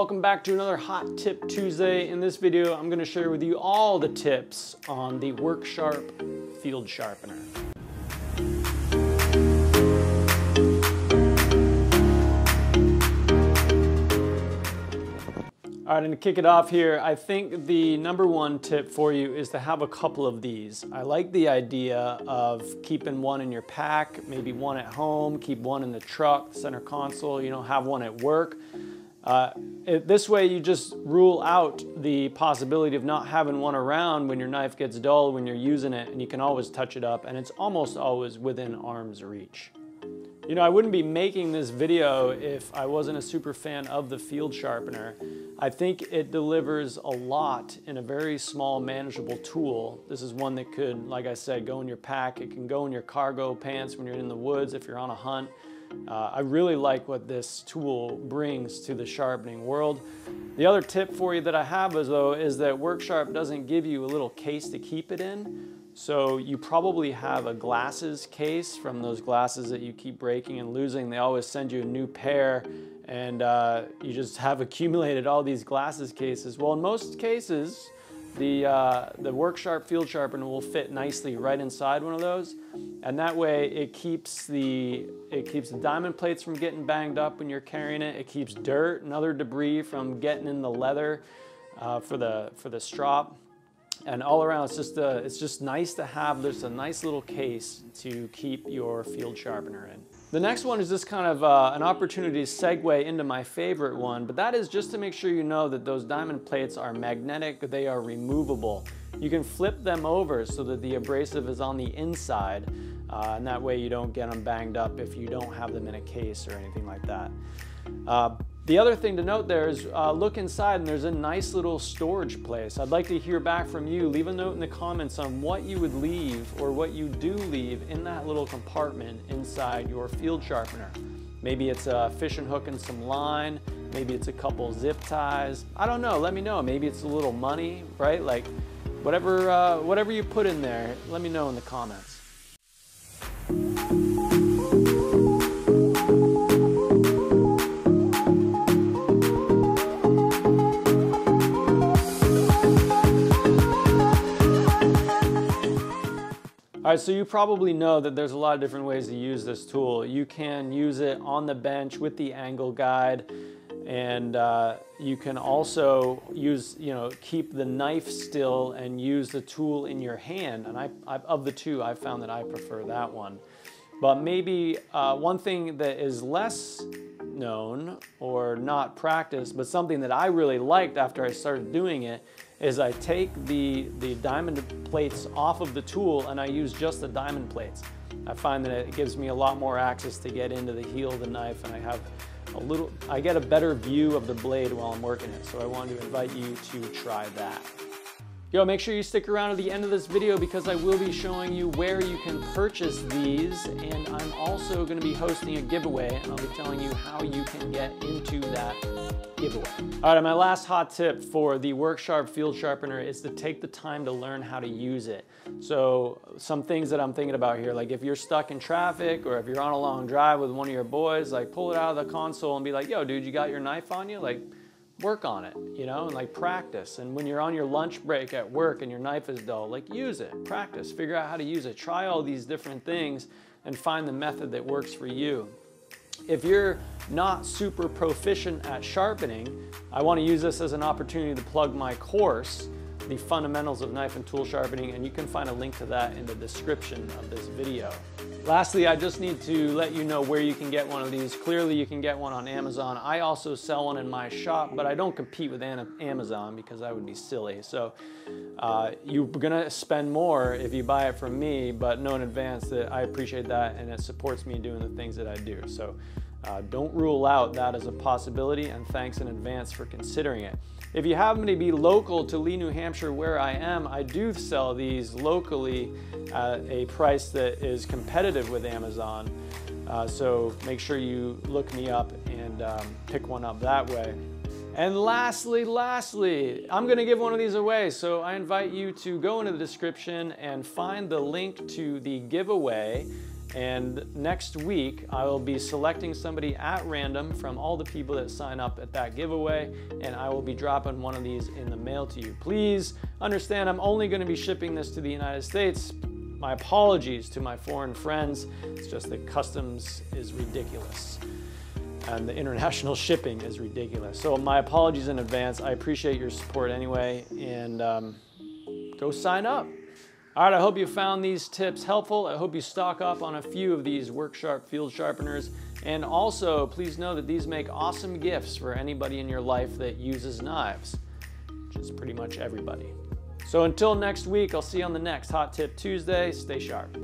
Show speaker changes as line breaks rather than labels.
Welcome back to another Hot Tip Tuesday. In this video, I'm gonna share with you all the tips on the WorkSharp Field Sharpener. All right, and to kick it off here, I think the number one tip for you is to have a couple of these. I like the idea of keeping one in your pack, maybe one at home, keep one in the truck, center console, you know, have one at work. Uh, it, this way you just rule out the possibility of not having one around when your knife gets dull when you're using it and you can always touch it up and it's almost always within arm's reach. You know, I wouldn't be making this video if I wasn't a super fan of the field sharpener. I think it delivers a lot in a very small manageable tool. This is one that could, like I said, go in your pack. It can go in your cargo pants when you're in the woods if you're on a hunt. Uh, I really like what this tool brings to the sharpening world. The other tip for you that I have is though is that WorkSharp doesn't give you a little case to keep it in. So you probably have a glasses case from those glasses that you keep breaking and losing. They always send you a new pair and uh, you just have accumulated all these glasses cases. Well, in most cases, the, uh, the WorkSharp Field Sharpener will fit nicely right inside one of those. And that way it keeps the, it keeps the diamond plates from getting banged up when you're carrying it. It keeps dirt and other debris from getting in the leather uh, for, the, for the strop and all around it's just a, it's just nice to have there's a nice little case to keep your field sharpener in. The next one is just kind of uh, an opportunity to segue into my favorite one, but that is just to make sure you know that those diamond plates are magnetic, they are removable. You can flip them over so that the abrasive is on the inside, uh, and that way you don't get them banged up if you don't have them in a case or anything like that. Uh, the other thing to note there is uh, look inside and there's a nice little storage place. I'd like to hear back from you. Leave a note in the comments on what you would leave or what you do leave in that little compartment inside your field sharpener. Maybe it's a fishing hook and some line. Maybe it's a couple zip ties. I don't know, let me know. Maybe it's a little money, right? Like whatever, uh, whatever you put in there, let me know in the comments. All right, so you probably know that there's a lot of different ways to use this tool. You can use it on the bench with the angle guide, and uh, you can also use, you know, keep the knife still and use the tool in your hand. And I, I of the two, I found that I prefer that one. But maybe uh, one thing that is less known or not practiced, but something that I really liked after I started doing it is I take the, the diamond plates off of the tool and I use just the diamond plates. I find that it gives me a lot more access to get into the heel of the knife and I have a little, I get a better view of the blade while I'm working it. So I wanted to invite you to try that. Yo, make sure you stick around to the end of this video because I will be showing you where you can purchase these and I'm also going to be hosting a giveaway and I'll be telling you how you can get into that giveaway. All right, my last hot tip for the WorkSharp Field Sharpener is to take the time to learn how to use it. So some things that I'm thinking about here, like if you're stuck in traffic or if you're on a long drive with one of your boys, like pull it out of the console and be like, yo dude, you got your knife on you? Like work on it, you know, and like practice. And when you're on your lunch break at work and your knife is dull, like use it, practice, figure out how to use it. Try all these different things and find the method that works for you. If you're not super proficient at sharpening, I want to use this as an opportunity to plug my course, The Fundamentals of Knife and Tool Sharpening, and you can find a link to that in the description of this video. Lastly, I just need to let you know where you can get one of these. Clearly, you can get one on Amazon. I also sell one in my shop, but I don't compete with Amazon because that would be silly. So uh, you're gonna spend more if you buy it from me, but know in advance that I appreciate that and it supports me doing the things that I do. So uh, don't rule out that as a possibility and thanks in advance for considering it. If you happen to be local to Lee, New Hampshire where I am, I do sell these locally at a price that is competitive with Amazon. Uh, so make sure you look me up and um, pick one up that way. And lastly, lastly, I'm gonna give one of these away. So I invite you to go into the description and find the link to the giveaway And next week, I will be selecting somebody at random from all the people that sign up at that giveaway, and I will be dropping one of these in the mail to you. Please understand, I'm only going to be shipping this to the United States. My apologies to my foreign friends. It's just that customs is ridiculous and the international shipping is ridiculous. So my apologies in advance. I appreciate your support anyway, and um, go sign up. All right, I hope you found these tips helpful. I hope you stock up on a few of these WorkSharp field sharpeners. And also, please know that these make awesome gifts for anybody in your life that uses knives, which is pretty much everybody. So until next week, I'll see you on the next Hot Tip Tuesday. Stay sharp.